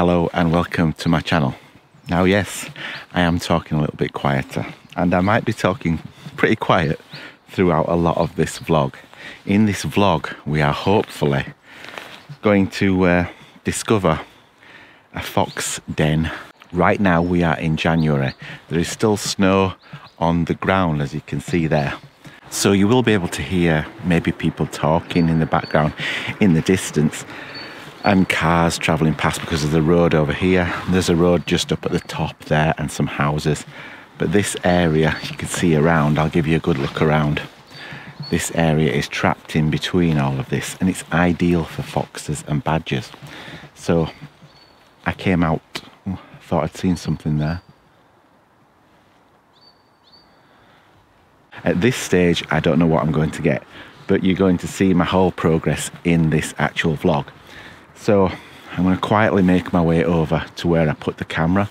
Hello and welcome to my channel. Now, yes, I am talking a little bit quieter, and I might be talking pretty quiet throughout a lot of this vlog. In this vlog, we are hopefully going to uh, discover a fox den. Right now, we are in January. There is still snow on the ground, as you can see there. So you will be able to hear maybe people talking in the background in the distance and cars travelling past because of the road over here. There's a road just up at the top there and some houses. But this area you can see around, I'll give you a good look around. This area is trapped in between all of this and it's ideal for foxes and badgers. So I came out, thought I'd seen something there. At this stage, I don't know what I'm going to get, but you're going to see my whole progress in this actual vlog. So I'm going to quietly make my way over to where I put the camera.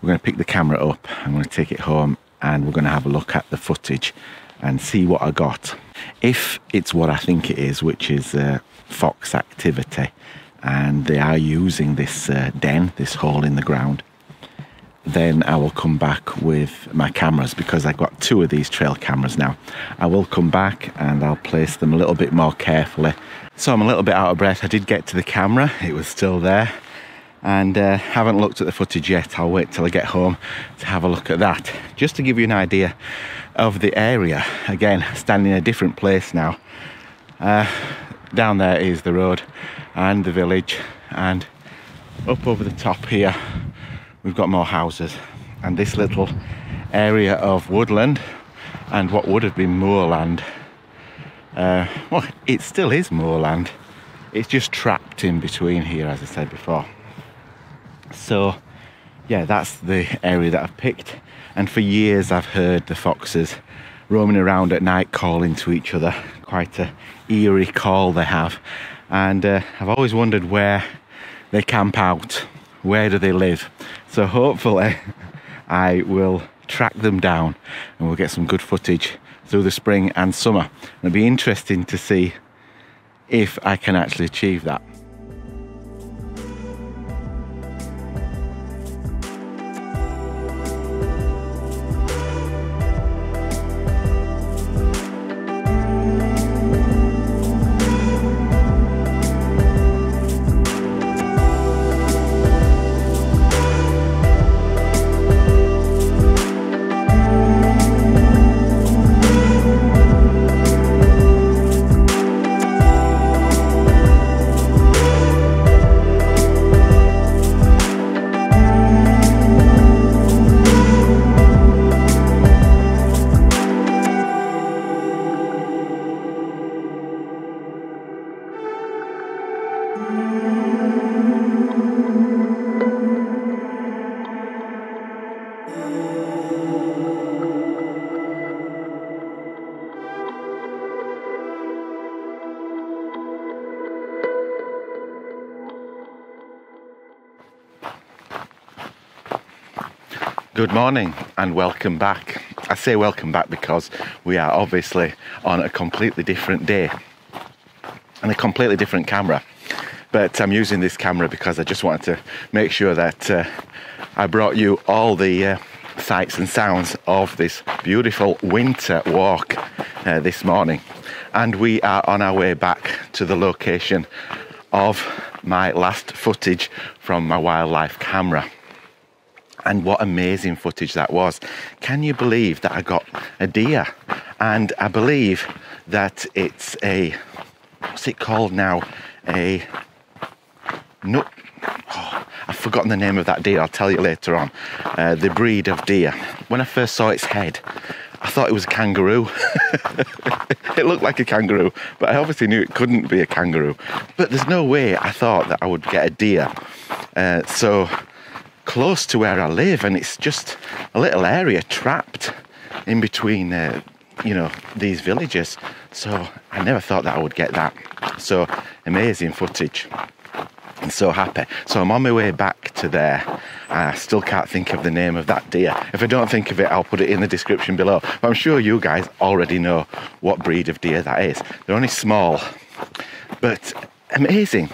We're going to pick the camera up, I'm going to take it home, and we're going to have a look at the footage and see what I got. If it's what I think it is, which is uh, fox activity, and they are using this uh, den, this hole in the ground, then I will come back with my cameras because I've got two of these trail cameras now. I will come back and I'll place them a little bit more carefully. So I'm a little bit out of breath. I did get to the camera, it was still there. And uh, haven't looked at the footage yet. I'll wait till I get home to have a look at that. Just to give you an idea of the area. Again, standing in a different place now. Uh, down there is the road and the village and up over the top here we've got more houses. And this little area of woodland and what would have been moorland uh, well it still is moorland. It's just trapped in between here as I said before. So yeah that's the area that I've picked. And for years I've heard the foxes roaming around at night calling to each other. Quite a eerie call they have. And uh, I've always wondered where they camp out where do they live so hopefully I will track them down and we'll get some good footage through the spring and summer. It'll be interesting to see if I can actually achieve that. Good morning and welcome back. I say welcome back because we are obviously on a completely different day and a completely different camera. But I'm using this camera because I just wanted to make sure that uh, I brought you all the uh, sights and sounds of this beautiful winter walk uh, this morning. And we are on our way back to the location of my last footage from my wildlife camera. And what amazing footage that was. Can you believe that I got a deer? And I believe that it's a, what's it called now? A nut. Oh, I've forgotten the name of that deer, I'll tell you later on. Uh, the breed of deer. When I first saw its head, I thought it was a kangaroo. it looked like a kangaroo, but I obviously knew it couldn't be a kangaroo. But there's no way I thought that I would get a deer. Uh, so close to where I live, and it's just a little area trapped in between, uh, you know, these villages. So I never thought that I would get that. So amazing footage. I'm so happy. So I'm on my way back to there. I still can't think of the name of that deer. If I don't think of it, I'll put it in the description below. But I'm sure you guys already know what breed of deer that is. They're only small, but amazing.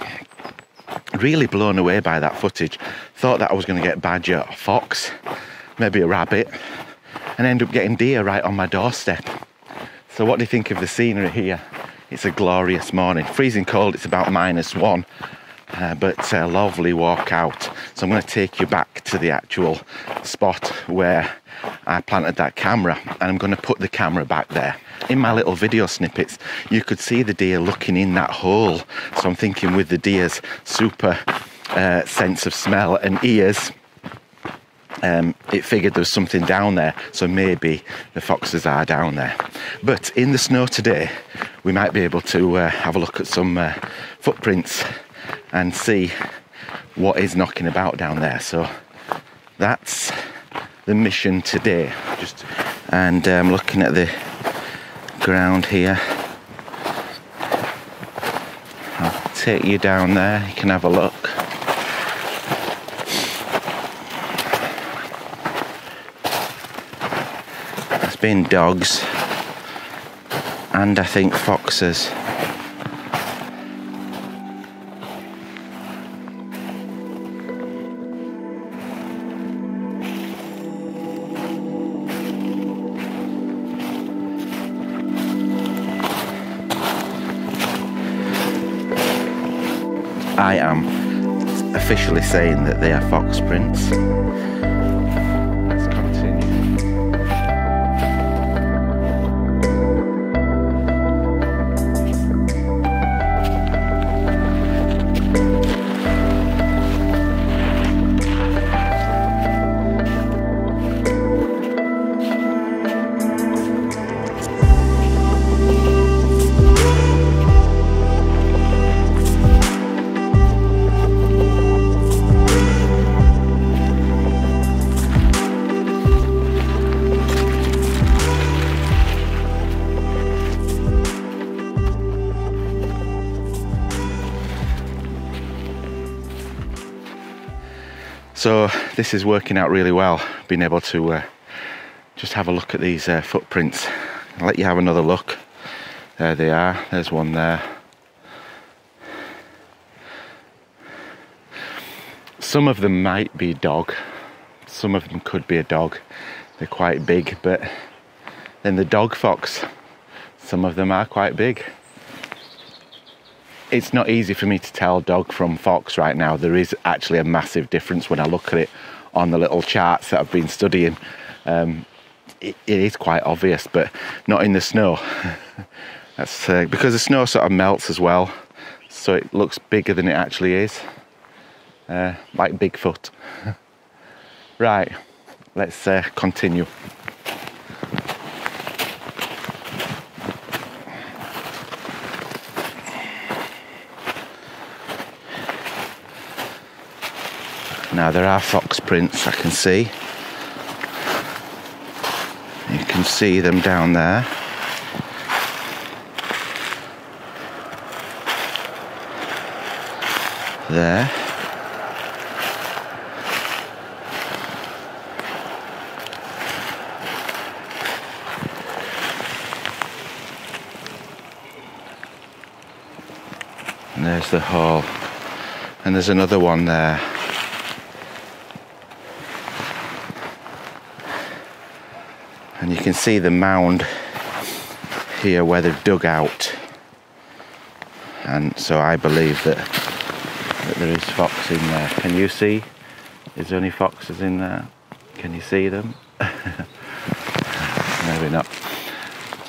Really blown away by that footage. Thought that I was going to get badger fox, maybe a rabbit, and end up getting deer right on my doorstep. So, what do you think of the scenery here? It's a glorious morning. Freezing cold, it's about minus one, uh, but a lovely walk out. So, I'm going to take you back to the actual spot where I planted that camera, and I'm going to put the camera back there. In my little video snippets, you could see the deer looking in that hole. So, I'm thinking with the deer's super uh, sense of smell and ears, um, it figured there was something down there, so maybe the foxes are down there. But in the snow today, we might be able to uh, have a look at some uh, footprints and see what is knocking about down there. So that's the mission today. Just and um, looking at the ground here. I'll take you down there. You can have a look. There's been dogs and I think foxes. I am officially saying that they are fox prints. So this is working out really well, being able to uh, just have a look at these uh, footprints. I'll let you have another look. There they are, there's one there. Some of them might be dog, some of them could be a dog. They're quite big, but then the dog fox, some of them are quite big it's not easy for me to tell dog from fox right now. There is actually a massive difference when I look at it on the little charts that I've been studying. Um, it, it is quite obvious, but not in the snow. That's uh, because the snow sort of melts as well, so it looks bigger than it actually is, uh, like Bigfoot. right, let's uh, continue. Now there are fox prints I can see. You can see them down there. There. And there's the hole. And there's another one there. You can see the mound here where they've dug out. And so I believe that, that there is fox in there. Can you see? Is there any foxes in there? Can you see them? Maybe not.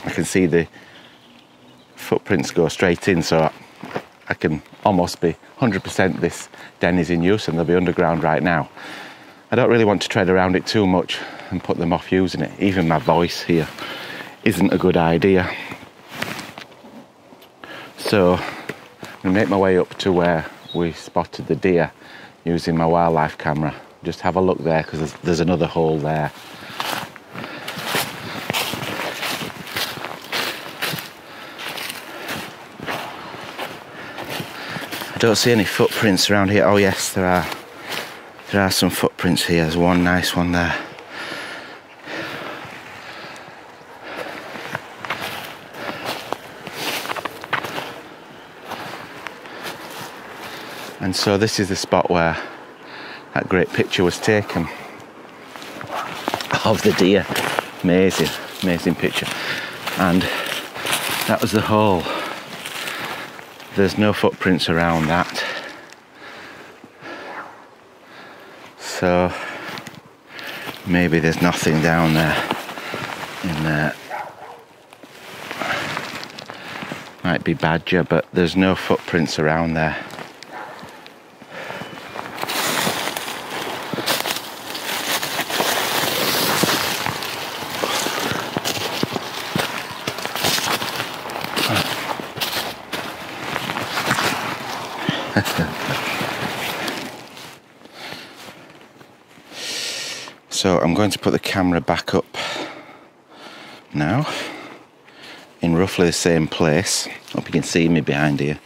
I can see the footprints go straight in so I can almost be 100% this den is in use and they'll be underground right now. I don't really want to tread around it too much and put them off using it. Even my voice here isn't a good idea. So I'm to make my way up to where we spotted the deer using my wildlife camera. Just have a look there because there's, there's another hole there. I don't see any footprints around here. Oh yes, there are. There are some footprints here. There's one nice one there. And so this is the spot where that great picture was taken of the deer. Amazing, amazing picture. And that was the hole. There's no footprints around that. So maybe there's nothing down there in there. Might be badger, but there's no footprints around there. so I'm going to put the camera back up now in roughly the same place. Hope you can see me behind here.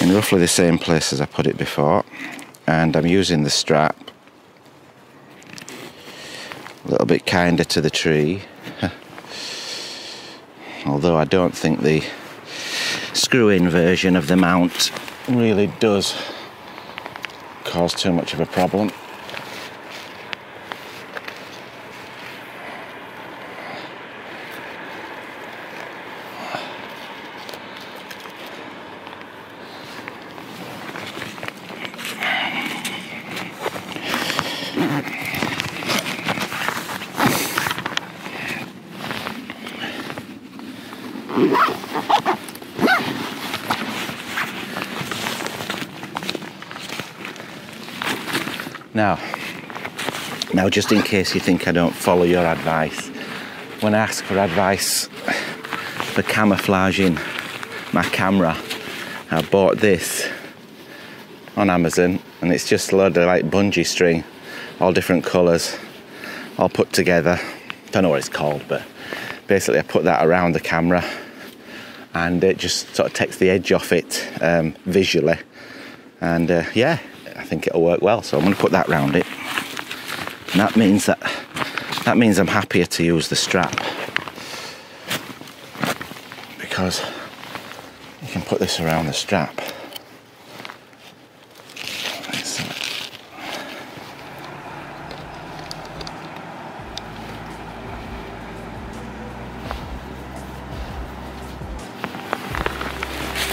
In roughly the same place as I put it before. And I'm using the strap a little bit kinder to the tree. Although I don't think the screw-in version of the mount really does cause too much of a problem. Now, now just in case you think I don't follow your advice, when I ask for advice for camouflaging my camera, I bought this on Amazon and it's just a load of like bungee string, all different colours, all put together. Don't know what it's called, but basically I put that around the camera and it just sort of takes the edge off it um, visually. And uh, yeah, I think it'll work well. So I'm going to put that round it. And that means that that means I'm happier to use the strap because you can put this around the strap.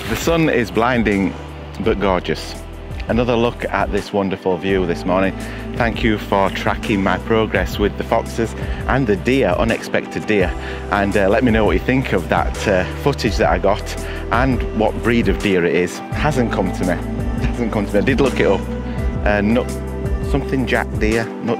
The sun is blinding but gorgeous another look at this wonderful view this morning. Thank you for tracking my progress with the foxes and the deer, unexpected deer. And uh, let me know what you think of that uh, footage that I got and what breed of deer it is. Hasn't come to me, hasn't come to me. I did look it up. Uh, nut, something jack deer, nut,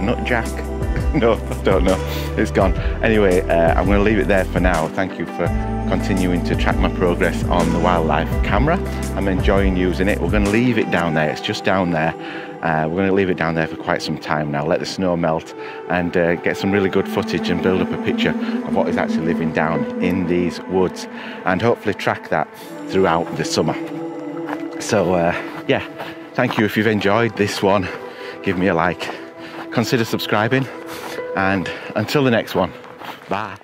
nut jack. no, I don't know. It's gone. Anyway, uh, I'm going to leave it there for now. Thank you for continuing to track my progress on the wildlife camera. I'm enjoying using it. We're going to leave it down there. It's just down there. Uh, we're going to leave it down there for quite some time now, let the snow melt and uh, get some really good footage and build up a picture of what is actually living down in these woods and hopefully track that throughout the summer. So, uh, yeah, thank you if you've enjoyed this one. Give me a like, consider subscribing, and until the next one, bye.